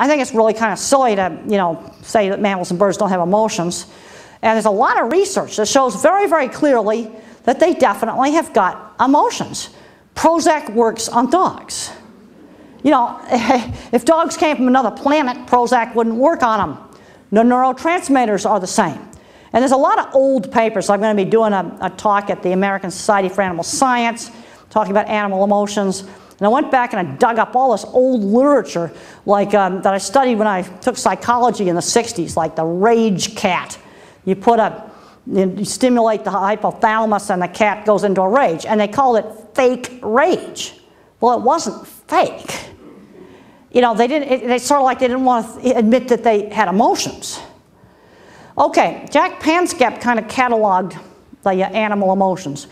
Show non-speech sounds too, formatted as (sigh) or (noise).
I think it's really kind of silly to, you know, say that mammals and birds don't have emotions. And there's a lot of research that shows very, very clearly that they definitely have got emotions. Prozac works on dogs. You know, (laughs) if dogs came from another planet, Prozac wouldn't work on them. The neurotransmitters are the same. And there's a lot of old papers. I'm going to be doing a, a talk at the American Society for Animal Science talking about animal emotions. And I went back and I dug up all this old literature like um, that I studied when I took psychology in the 60s, like the rage cat. You put a, you stimulate the hypothalamus and the cat goes into a rage. And they called it fake rage. Well, it wasn't fake. You know, they didn't, it, they sort of like they didn't want to admit that they had emotions. Okay, Jaak Panksepp kind of cataloged the uh, animal emotions.